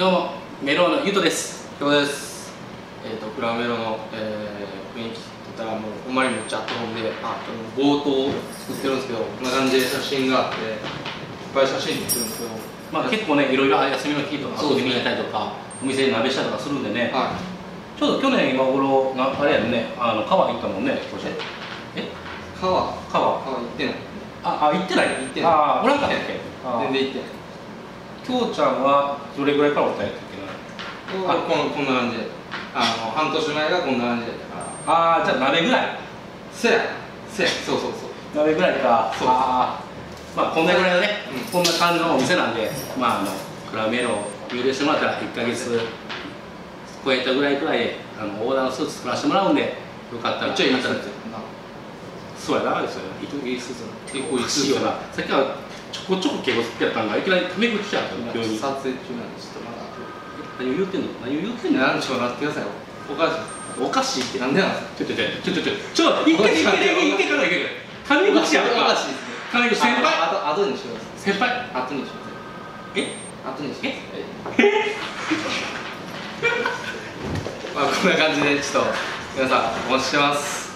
どうもメロのゆうとです。今日です。えっ、とクラメロの、えー、雰囲気って言ったらもうほんまにめっちゃアットホームであこの冒頭作ってるんですけどこんな感じで写真があっていっぱい写真撮ってるんですけど。まあ結構ねいろいろ休みの日とか遊びに行ったりとかお店で鍋したりとかするんでね。はちょうど去年今頃なあれやんね。あの川行ったもんねこうしてえ？い川。川。川行ってない。ああ行ってない。行ってない。ああおらんかったっけ？あ全然行ってないきょうちゃんはどれぐらいからおったんやったっけなあこのこんな感じで。あの半年前がこんな感じだったからああじゃあ鍋ぐらい。せや。せや。そうそうそう。鍋ぐらいか。そうあー。まあこんなぐらいのね、うん。こんな感じのお店なんでまああのクラメロ入れしてもらったら1ヶ月超えたぐらいくらいであのオーダーのスーツ作らせてもらうんでよかったら。ちゃいいスーツそうやな。ですよいいいいスーツ結構いいスーツやなさっきはちょこちょこ敬語好きやったんがいきなりタメ口やったの病院撮影中なんでちょっとまだ何を言ってんの？何を言ってんの？なんでしょうなってくださいおかしいおかしいってなんでなんですかちょちょちょちょちょちょ一回一回一回一回からいけるタメ口やんかおかしいですねタメ口先輩あ後後にします先輩後にしますえ後にしますえまあこんな感じでちょっと皆さんお待ちしてます